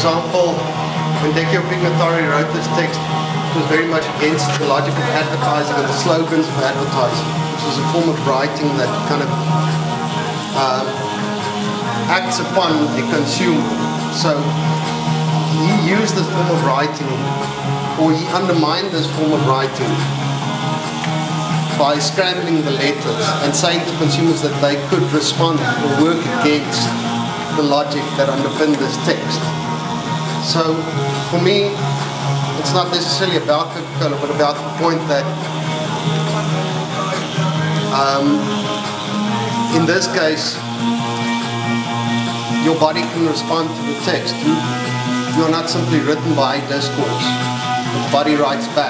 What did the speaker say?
example, when Décio Pignatari wrote this text, it was very much against the logic of advertising and the slogans of advertising, which was a form of writing that kind of uh, acts upon the consumer. So he used this form of writing, or he undermined this form of writing by scrambling the letters and saying to consumers that they could respond or work against the logic that underpinned this text. So for me, it's not necessarily about Coca-Cola, but about the point that um, in this case, your body can respond to the text. You, you're not simply written by discourse. The body writes back.